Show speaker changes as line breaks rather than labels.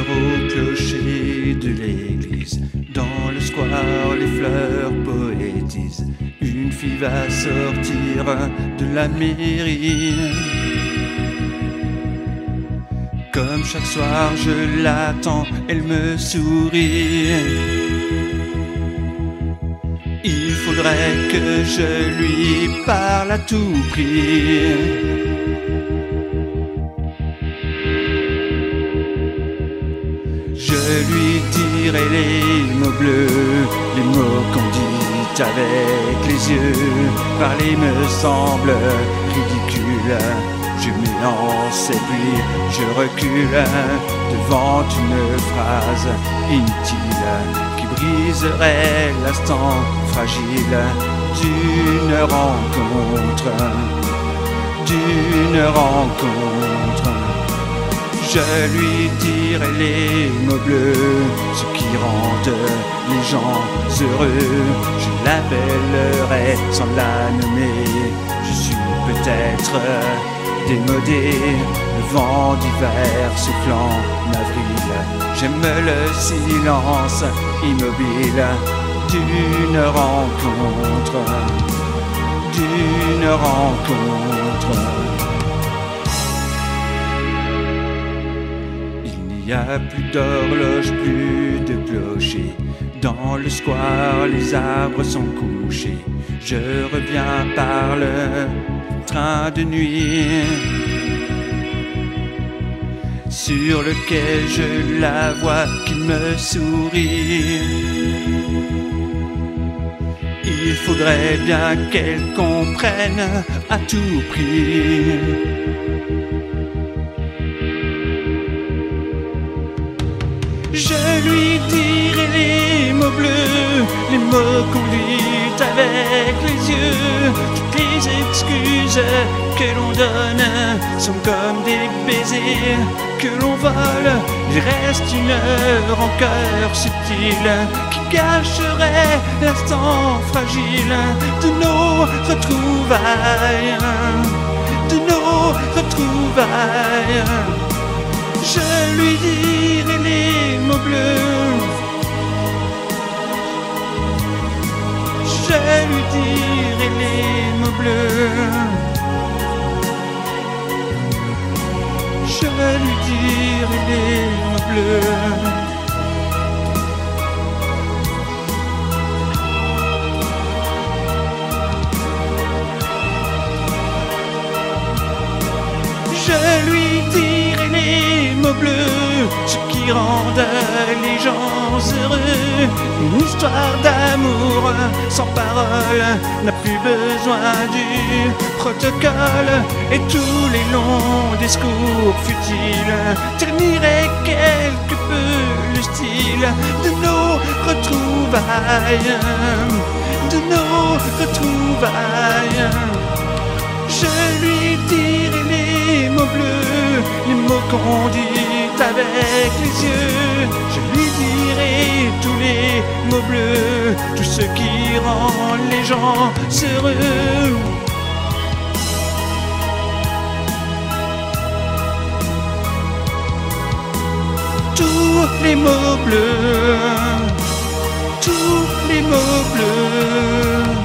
au clocher de l'église. Dans le square, les fleurs poétisent. Une fille va sortir de la mairie. Comme chaque soir, je l'attends, elle me sourit. Il faudrait que je lui parle à tout prix. Lui dirai les mots bleus, les mots qu'on dit avec les yeux. Parler me semble ridicule. Je m'élance et puis je recule devant une phrase inutile qui briserait l'instant fragile d'une rencontre, d'une rencontre. Je lui dirai les mots bleus, ce qui rendent les gens heureux. Je l'appellerai sans la nommer. Je suis peut-être démodé, le vent d'hiver soufflant en avril. J'aime le silence immobile d'une rencontre, d'une rencontre. Il n'y a plus d'horloge, plus de clocher. Dans le square, les arbres sont couchés. Je reviens par le train de nuit. Sur le quai, je la vois qui me sourit. Il faudrait bien qu'elle comprenne à tout prix. Lui dirai les mots bleus, les mots qu'on dit avec les yeux. Toutes les excuses que l'on donne sont comme des baisers que l'on vole. Il reste une rancœur subtile qui cacherait l'instant fragile de nos retrouvailles, de nos retrouvailles. Je lui dirai les mots bleus. Je lui dirai les mots bleus. Je lui dirai les mots bleus. Ce qui rendent les gens heureux. Une histoire d'amour sans parole n'a plus besoin du protocole. Et tous les longs discours futiles terniraient quelque peu le style de nos retrouvailles, de nos retrouvailles. Je lui dirai les mots bleus, les mots qu'on dit avec les yeux. Je lui dirai tous les mots bleus, tout ce qui rend les gens heureux. Tous les mots bleus, tous les mots bleus.